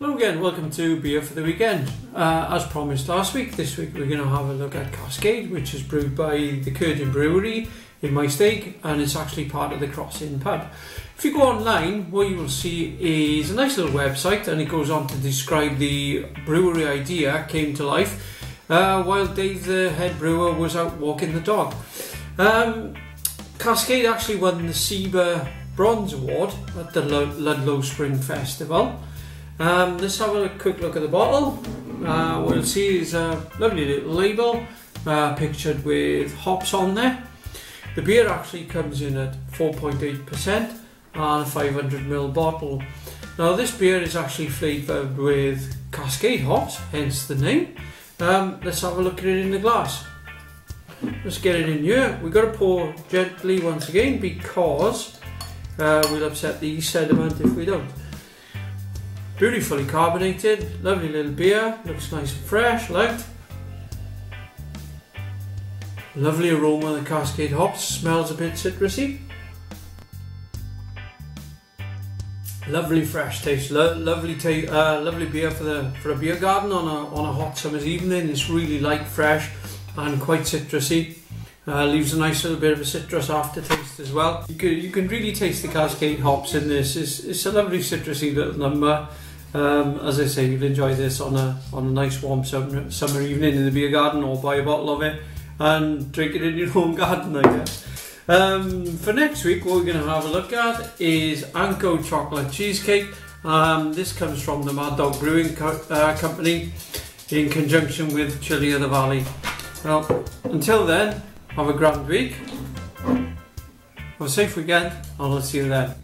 Hello again, welcome to Beer for the Weekend. Uh, as promised last week, this week we're going to have a look at Cascade, which is brewed by the Cerddin Brewery in my Maesteg, and it's actually part of the Crossing pub. If you go online, what you will see is a nice little website, and it goes on to describe the brewery idea came to life uh, while Dave, the head brewer, was out walking the dog. Um, Cascade actually won the SIBA Bronze Award at the Ludlow Spring Festival. Um, let's have a quick look at the bottle. Uh, what you'll see is a lovely little label uh, pictured with hops on there. The beer actually comes in at 4.8% and a 500ml bottle. Now this beer is actually flavoured with Cascade hops, hence the name. Um, let's have a look at it in the glass. Let's get it in here. We've got to pour gently once again because uh, we'll upset the sediment if we don't. Beautifully carbonated, lovely little beer, looks nice and fresh, light. Lovely aroma of the Cascade hops, smells a bit citrusy. Lovely fresh taste, Lo lovely ta uh, lovely beer for the for a beer garden on a on a hot summer's evening. It's really light, fresh, and quite citrusy. Uh, leaves a nice little bit of a citrus aftertaste as well. You can, you can really taste the Cascade hops in this. It's, it's a lovely citrusy little number. Um, as I say, you'll enjoy this on a on a nice warm summer, summer evening in the beer garden or buy a bottle of it and drink it in your own garden, I guess. Um, for next week, what we're going to have a look at is Anko Chocolate Cheesecake. Um, this comes from the Mad Dog Brewing Co uh, Company in conjunction with Chili of the Valley. Well, until then, have a grand week, have a safe weekend, and I'll see you then.